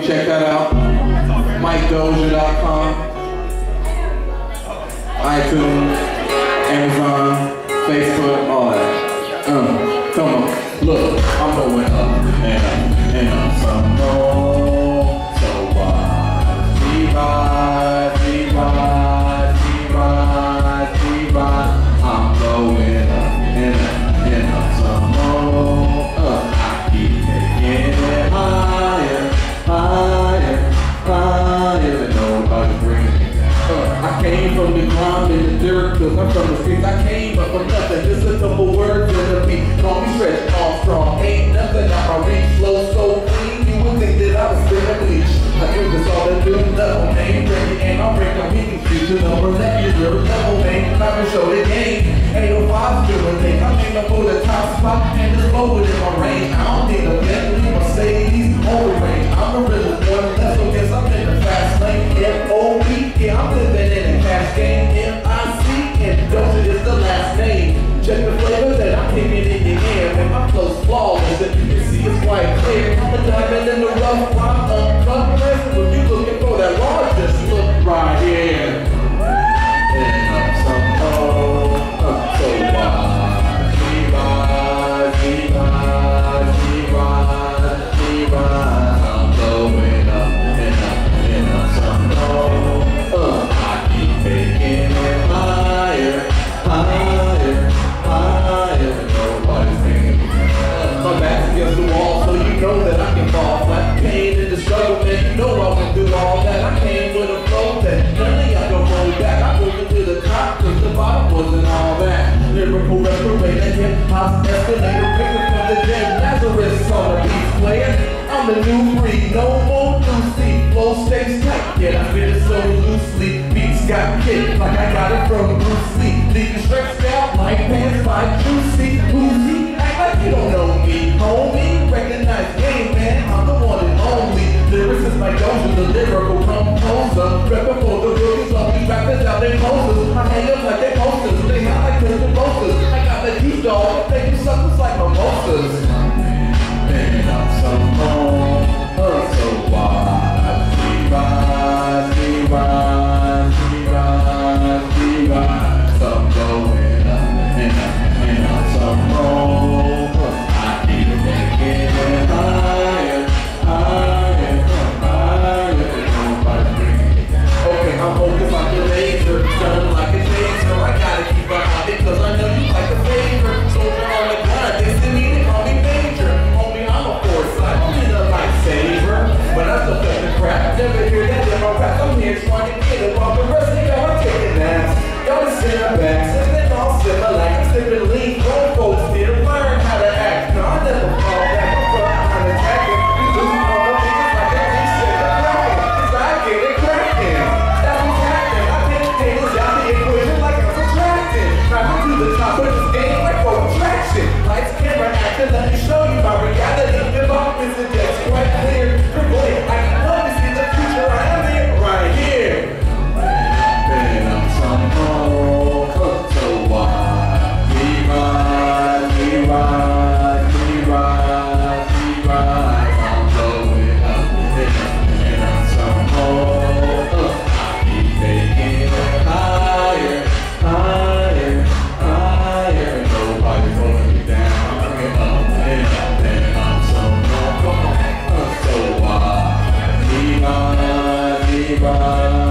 you check that out. MicDoja.com, iTunes, Amazon, Facebook, all that. Uh, come on, look, I'm going up and up and up. So show the game. 805's doing thing. I'm aiming for the top spot and it's lower than my range. man, you know I went through all that. I came with a flow that none of y'all don't roll back. I moved to the top, cause the bottom wasn't all that. Lyrical reparator, hip hop escalator, picking from the dead Lazarus on the beat playing. I'm the new breed, no more Lucy. Flow stays tight, yeah, I feel it so loosely. Beats got kicked like I got it from Bruce Lee. Leaving Shiva.